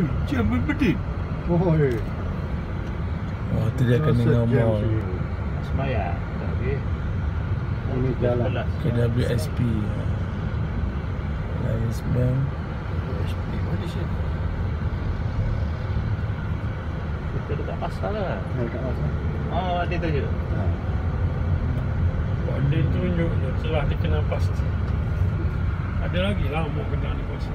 Oi, jam berdin. Oh, eh. Oh, tu dia kena dengan mall. Semaya. Ini jalan. KWSP. Lions Bank. Lain sebelah. SP, mana sih? dekat pasar lah. Ah, dekat pasar. Oh, ada tu je. Ha. Dia tunjuk je celah dia kena pasti. Ada lagi lah mau kena ni kuasa.